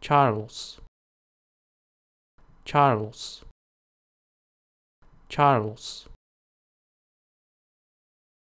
Charles. Charles. Charles.